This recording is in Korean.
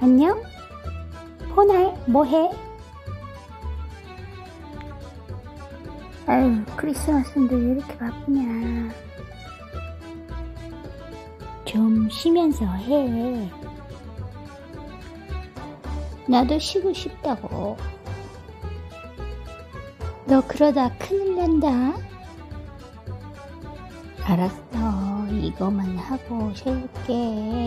안녕? 포날, 뭐해? 아유, 크리스마스인데 왜 이렇게 바쁘냐. 좀 쉬면서 해. 나도 쉬고 싶다고. 너 그러다 큰일 난다. 알았어. 이거만 하고 쉴게.